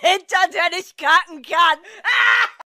hinter der nicht kacken kann. Ah!